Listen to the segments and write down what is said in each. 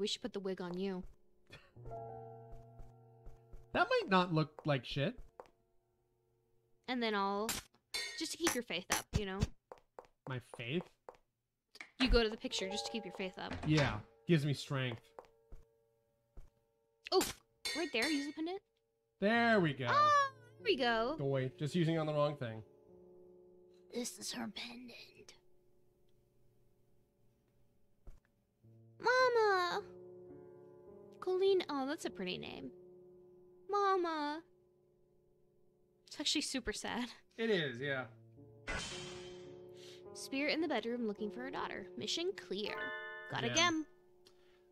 We should put the wig on you. That might not look like shit. And then I'll just to keep your faith up, you know? My faith? You go to the picture just to keep your faith up. Yeah. Gives me strength. Oh, right there, use the pendant. There we go. Ah, there we go. Oh wait, just using it on the wrong thing. This is her pendant. Colleen, oh, that's a pretty name. Mama! It's actually super sad. It is, yeah. Spirit in the bedroom looking for her daughter. Mission clear. Got a gem.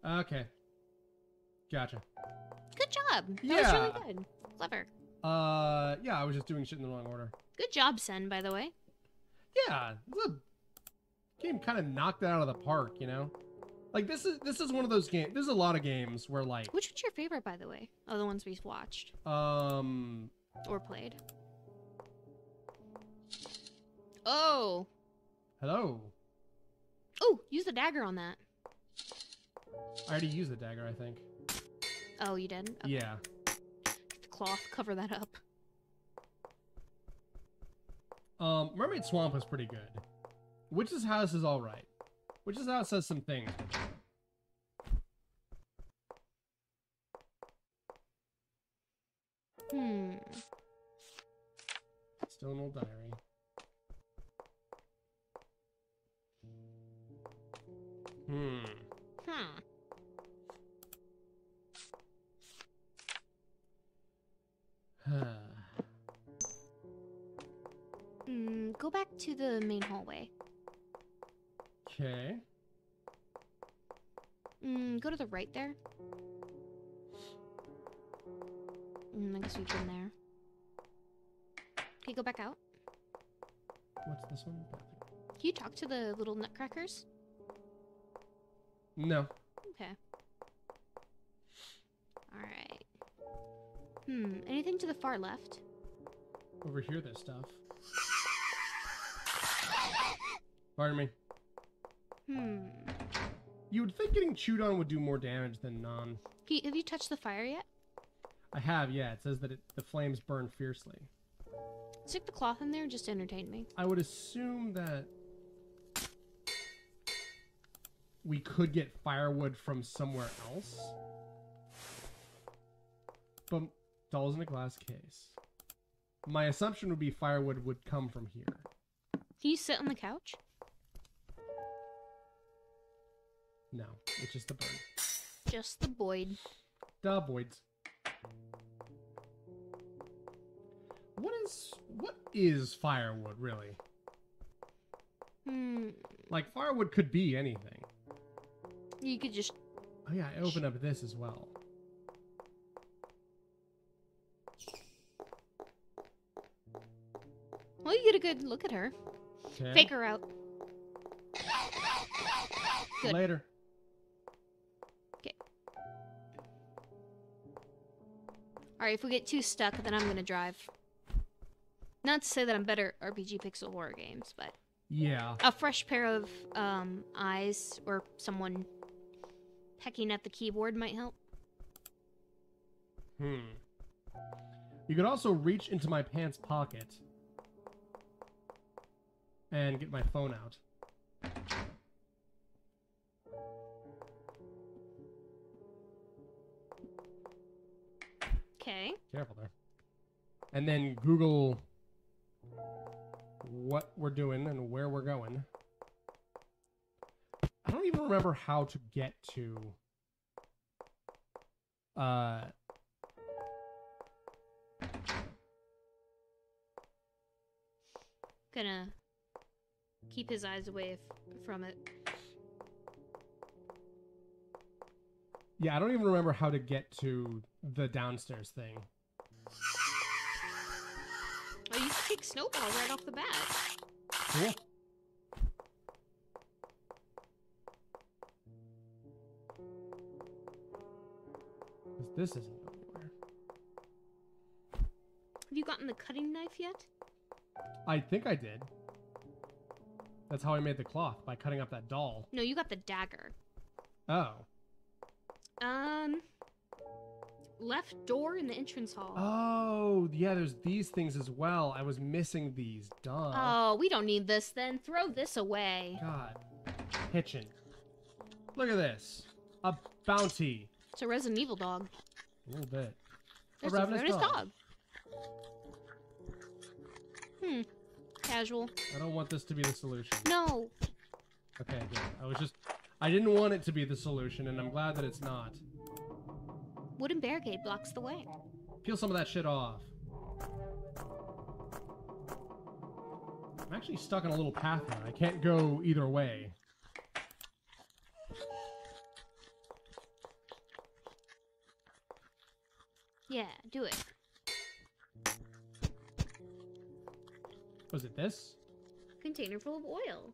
Okay. Gotcha. Good job. That Yeah. was really good. Clever. Uh, yeah, I was just doing shit in the wrong order. Good job, Sen, by the way. Yeah, the game kind of knocked it out of the park, you know. Like this is this is one of those games. There's a lot of games where like, Which one's your favorite, by the way? Oh, the ones we've watched um, or played. Oh. hello. Oh, use the dagger on that. I already used the dagger, I think. Oh, you did? Okay. Yeah. The cloth, cover that up. Um, Mermaid Swamp was pretty good. Witch's House is right. Witch's House says some things. Hmm. Still an old diary. Hmm. Hmm. Hmm. Go back to the main hallway. okay. Hmm. Go to the right there. Hmm. I guess we've been there. Okay, go back out. What's this one? Can you talk to the little nutcrackers? No. Okay. Alright. Hmm, anything to the far left? Over here, there's stuff. Pardon me. Hmm. You would think getting chewed on would do more damage than none. Have you, have you touched the fire yet? I have, yeah. It says that it, the flames burn fiercely. Stick the cloth in there just to entertain me. I would assume that we could get firewood from somewhere else. But dolls in a glass case. My assumption would be firewood would come from here. Can you sit on the couch? No, it's just the bird. Just the Boyd. Duh, voids. What is what is firewood really? Hmm. Like firewood could be anything. You could just. Oh yeah, I opened up this as well. Well, you get a good look at her. Okay. Fake her out. Good. Later. If we get too stuck, then I'm gonna drive. Not to say that I'm better at RPG pixel horror games, but Yeah. a fresh pair of um, eyes or someone pecking at the keyboard might help. Hmm. You could also reach into my pants pocket and get my phone out. Careful there. And then Google what we're doing and where we're going. I don't even remember how to get to uh Gonna keep his eyes away from it. yeah, I don't even remember how to get to the downstairs thing. Take Snowball right off the bat. Cool. This isn't anywhere. Have you gotten the cutting knife yet? I think I did. That's how I made the cloth by cutting up that doll. No, you got the dagger. Oh. Um, left door in the entrance hall. Oh, yeah, there's these things as well. I was missing these. Duh. Oh, we don't need this then. Throw this away. God. Hitchin. Look at this. A bounty. It's a Resident Evil dog. A little bit. There's a ravenous dog. dog. Hmm. Casual. I don't want this to be the solution. No. Okay, good. I was just. I didn't want it to be the solution, and I'm glad that it's not. Wooden barricade blocks the way. Peel some of that shit off. I'm actually stuck on a little path now. I can't go either way. Yeah, do it. Was it this? Container full of oil.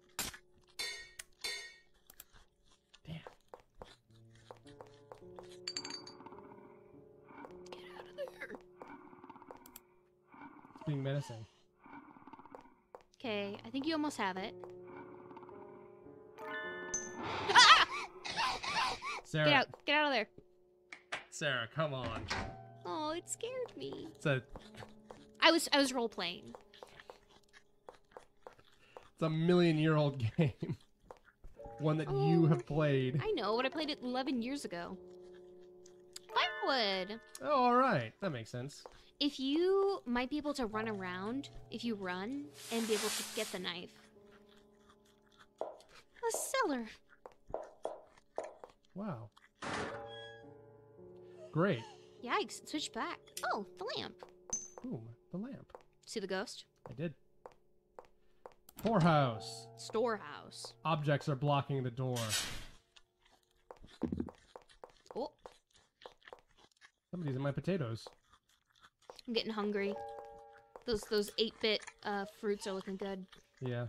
Menacing. Okay, I think you almost have it. Sarah. Get out! Get out of there! Sarah, come on. Oh, it scared me. It's a I was I was role playing. it's a million year old game. One that you Oh. have played. I know, but I played it 11 years ago. Firewood. Oh, all right. That makes sense. If you might be able to run around, if you run and be able to get the knife. A cellar. Wow. Great. Yikes! Switch back. Oh, the lamp. Boom. The lamp. See the ghost? I did. Poorhouse. Storehouse. Objects are blocking the door. Oh, Somebody's in my potatoes. I'm getting hungry. Those those 8-bit uh, fruits are looking good. Yeah.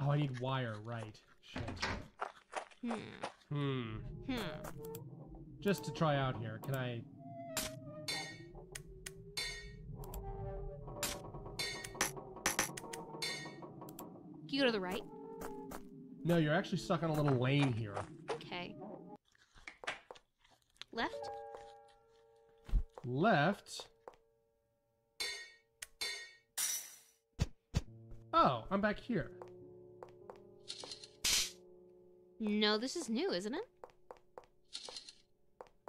Oh, I need wire, right. Shit. Hmm. Hmm. Hmm. Just to try out here, can I... Can you go to the right? No, you're actually stuck on a little lane here. Okay. Left? Left. Oh, I'm back here. No, this is new, isn't it?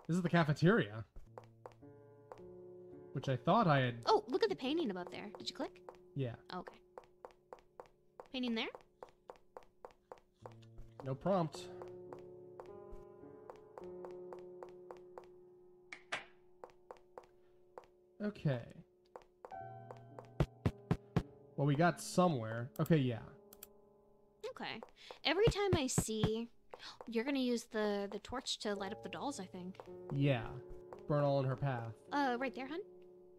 This is the cafeteria. Which I thought I had... Oh, look at the painting above there. Did you click? Yeah, Okay. Painting there? No prompt. Okay. Well, we got somewhere. Okay, yeah. Okay. Every time I see, you're gonna use the the torch to light up the dolls. I think. Yeah. Burn all in her path. Uh, right there, hun.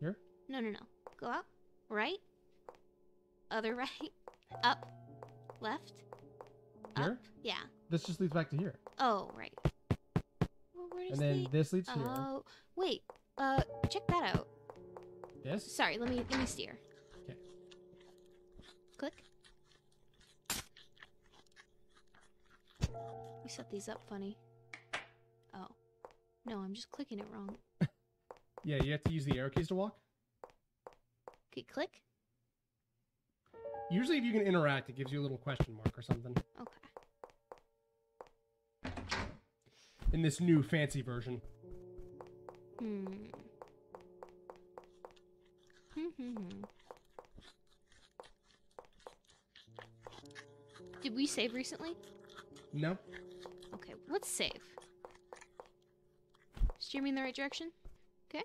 Here? No, no, no. Go up. Right. Other right. Up. Left. Here? Up. Yeah. This just leads back to here. Oh, right. Well, where does And then the... this leads here. Oh, wait. Uh, check that out. This? Sorry, let me let me steer. Okay. Click. We set these up funny. Oh. No, I'm just clicking it wrong. Yeah, you have to use the arrow keys to walk. Okay, click. Usually, if you can interact, it gives you a little question mark or something. Okay. In this new fancy version. Hmm. Did we save recently? No? Okay, let's save. Steer in the right direction. Okay.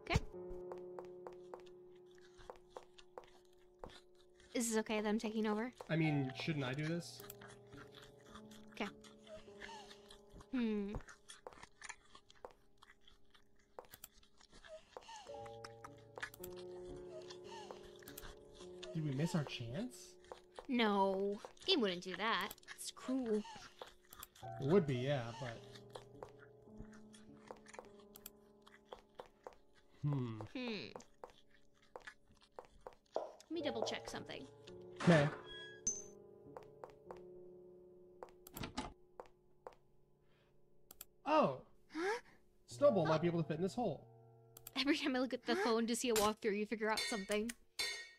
Okay. Is this okay that I'm taking over? I mean, shouldn't I do this? Hmm. Did we miss our chance? No. He wouldn't do that. It's cruel. It would be, yeah, but. Hmm. Hmm. Let me double check something. Okay. Snowball might be able to fit in this hole. Every time I look at the phone to see a walkthrough, you figure out something.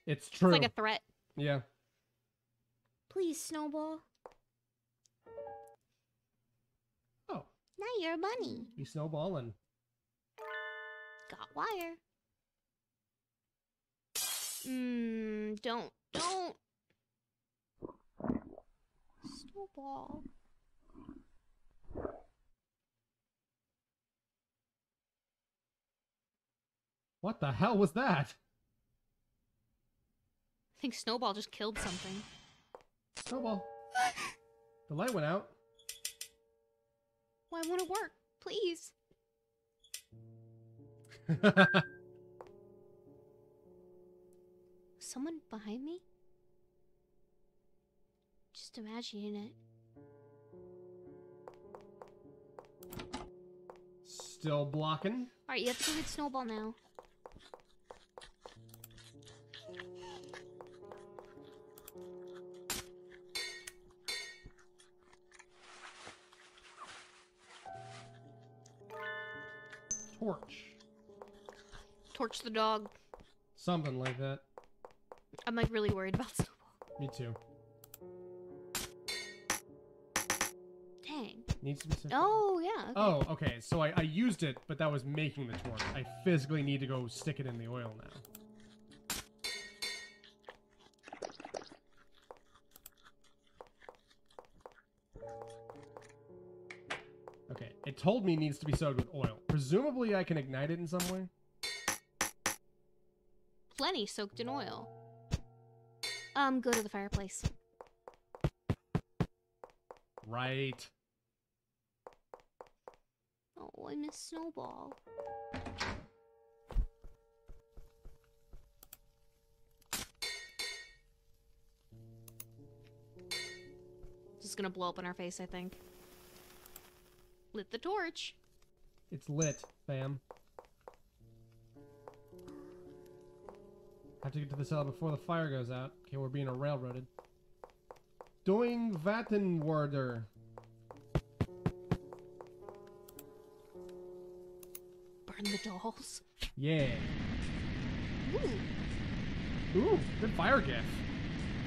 It's true. It's like a threat. Yeah. Please, Snowball. Oh, Now you're a bunny. You snowballing. Got wire. Mmm, don't, don't. Snowball. What the hell was that? I think Snowball just killed something. Snowball. The light went out. Why won't it work? Please. Someone behind me? Just imagining it. Still blocking. Alright, you have to go get Snowball now. Torch. Torch the dog. Something like that. I'm like really worried about Snowball. Me too. Dang. Needs to be set. Oh, yeah. Okay. Oh, okay. So I, I used it, but that was making the torch. I physically need to go stick it in the oil now. It told me needs to be soaked with oil. Presumably I can ignite it in some way. Plenty soaked in oil. Um, go to the fireplace. Right. Oh, I miss Snowball. Is gonna blow up in our face, I think. Lit the torch. It's lit, fam. Have to get to the cellar before the fire goes out. Okay, we're being railroaded. Doing Vattenwarder. Burn the dolls. Yeah. Ooh, Ooh, good fire gif.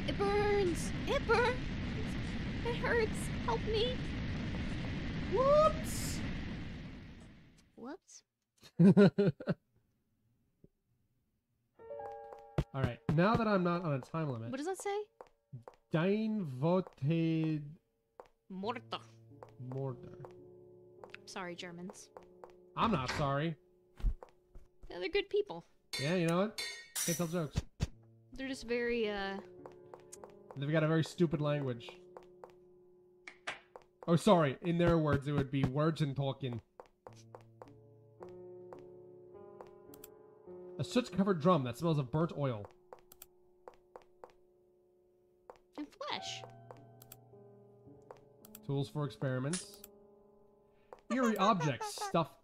it burns! It burns! It hurts! Help me! Whoops! Whoops. Alright, now that I'm not on a time limit. What does that say? Dein voted Morta. mortar. Sorry, Germans. I'm not sorry. Yeah, they're good people. Yeah, you know what? Can't tell jokes. They're just very, uh, They've got a very stupid language. Oh, sorry. In their words, it would be words and talking. A soot-covered drum that smells of burnt oil. and flesh. Tools for experiments. Eerie objects stuffed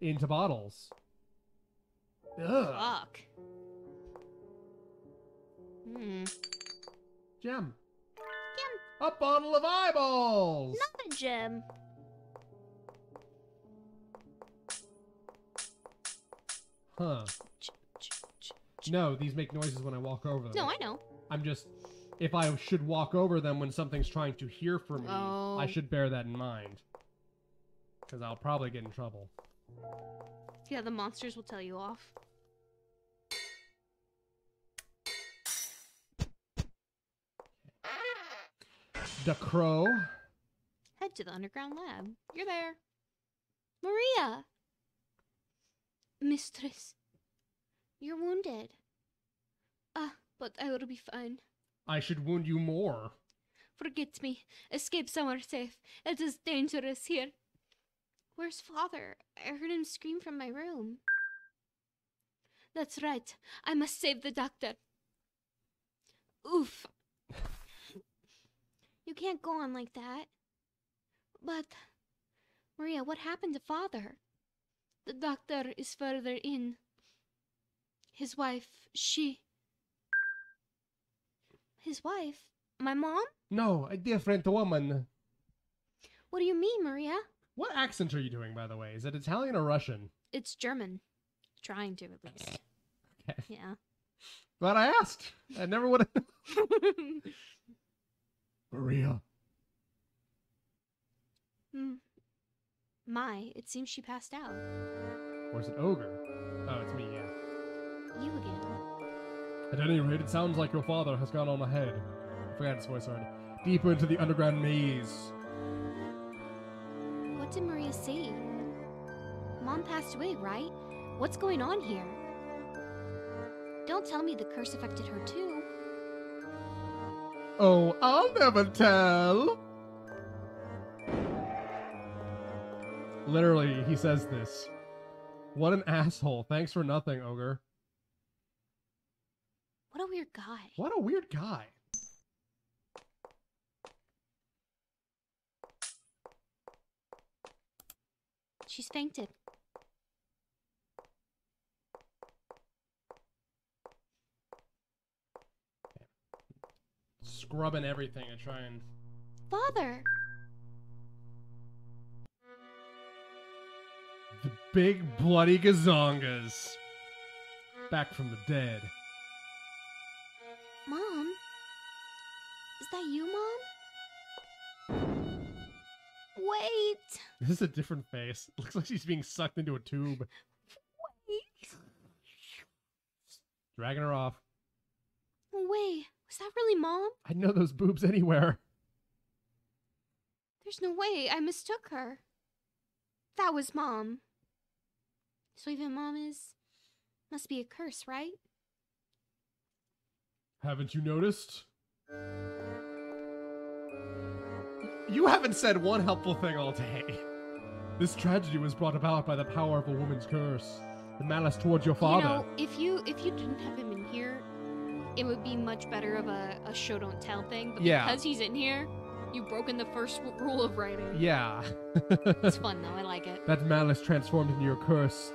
into bottles. Ugh. Fuck. Hmm. Gem. A bottle of eyeballs. Not a gem. Huh. No, these make noises when I walk over them. No, I know. I'm just if I should walk over them when something's trying to hear from me, Oh. I should bear that in mind. Because I'll probably get in trouble. Yeah, the monsters will tell you off. The crow. Head to the underground lab. You're there. Maria! Mistress. You're wounded. Ah, but I will be fine. I should wound you more. Forget me. Escape somewhere safe. It is dangerous here. Where's father? I heard him scream from my room. That's right. I must save the doctor. Oof. You can't go on like that. But, Maria, what happened to father? The doctor is further in. His wife, she. His wife? My mom? No, a different woman. What do you mean, Maria? What accent are you doing, by the way? Is it Italian or Russian? It's German. Trying to, at least. Okay. Yeah. Glad I asked. I never would have. Maria. Hmm. My, it seems she passed out. Or is it Ogre? Oh, it's me, yeah. You again. At any rate, it sounds like your father has gone on ahead. I forgot his voice already. Deeper into the underground maze. What did Maria say? Mom passed away, right? What's going on here? Don't tell me the curse affected her too. Oh, I'll never tell. Literally, he says this. What an asshole. Thanks for nothing, Ogre. What a weird guy. What a weird guy. She's fainted. Scrubbing everything to try and. Father! The big bloody gazongas. Back from the dead. Mom? Is that you, Mom? Wait! This is a different face. Looks like she's being sucked into a tube. Wait! Dragging her off. Wait, was that really Mom? I'd know those boobs anywhere. There's no way. I mistook her. That was Mom. So even Mom is. must be a curse, right? Haven't you noticed? You haven't said one helpful thing all day. This tragedy was brought about by the power of a woman's curse. The malice towards your father. You know, if you if you didn't have him it would be much better of a, a show don't tell thing. But Yeah. because he's in here, you've broken the first w- rule of writing. yeah. It's fun though. I like it. that malice transformed into your curse,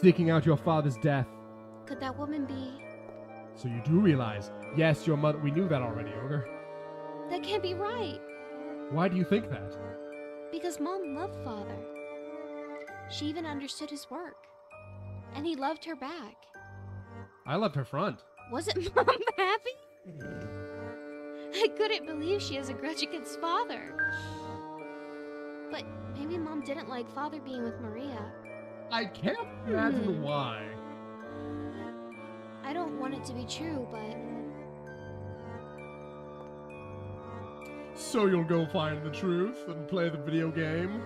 seeking out your father's death. Could that woman be? So you do realize, yes, your mother. We knew that already, Ogre. That can't be right. Why do you think that? Because Mom loved Father. She even understood his work, and he loved her back. I loved her front. Wasn't Mom happy? I couldn't believe she has a grudge against Father. But maybe Mom didn't like Father being with Maria. I can't imagine Hmm. why. I don't want it to be true, but So you'll go find the truth and play the video game?